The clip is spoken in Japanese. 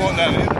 want that either.